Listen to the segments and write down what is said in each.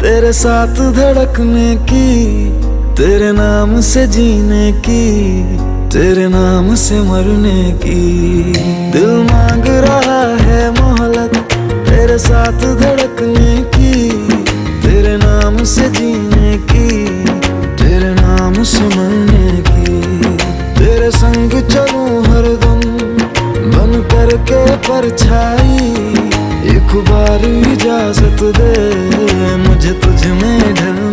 तेरे साथ धड़कने की, तेरे नाम से जीने की, तेरे नाम से मरने की। दिल मांग रहा है मोहलत तेरे साथ धड़कने की, तेरे नाम से जीने की, तेरे नाम से मरने की। तेरे संग चलूँ हरदम बन करके परछाई एक बार इजाज़त दे मुझे तुझ में ढलने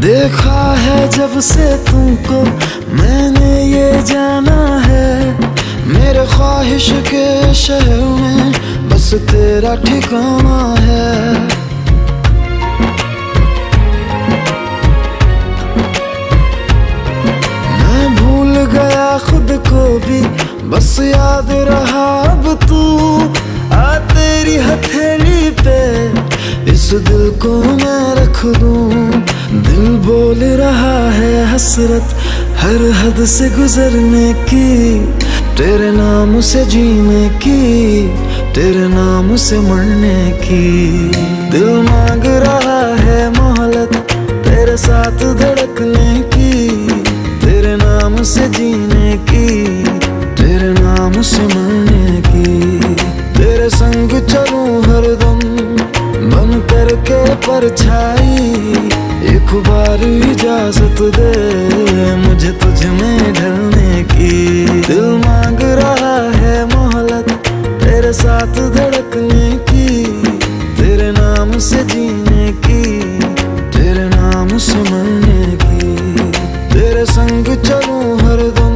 देखा है जब से तुमको मैंने ये जाना है। मेरे ख्वाहिश के शहर में बस तेरा ठिकाना है। मैं भूल गया खुद को भी, बस याद रहा अब तू। हसरत हर हद से गुजरने की। तेरे नाम से जीने की, तेरे नाम से मरने की। दिल मांग रहा है मोहलत, तेरे साथ धड़कने की। करके परछाई, एक बार इजाज़त दे मुझे तुझ में ढलने की। दिल मांग रहा है मोहलत तेरे साथ धड़कने की, तेरे नाम से जीने की, तेरे नाम से मरने की। तेरे संग चलूँ हरदम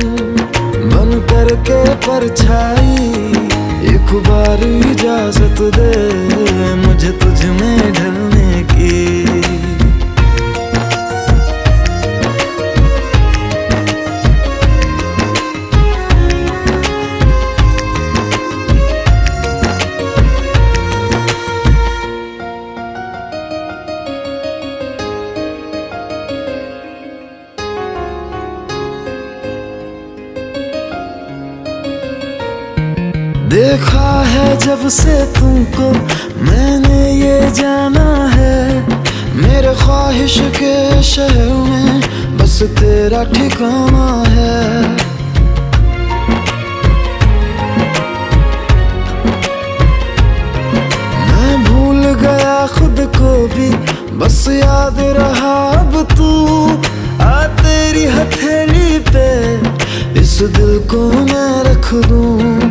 बन करके परछाई एक बार इजाज़त दे मुझे तुझ में ढलने की। देखा है जब से तुमको मैंने ये जाना है। मेरे ख्वाहिश के शहर में बस तेरा ठिकाना है। मैं भूल गया खुद को भी, बस याद रहा अब तू। आ तेरी हथेली पे इस दिल को मैं रख दूँ।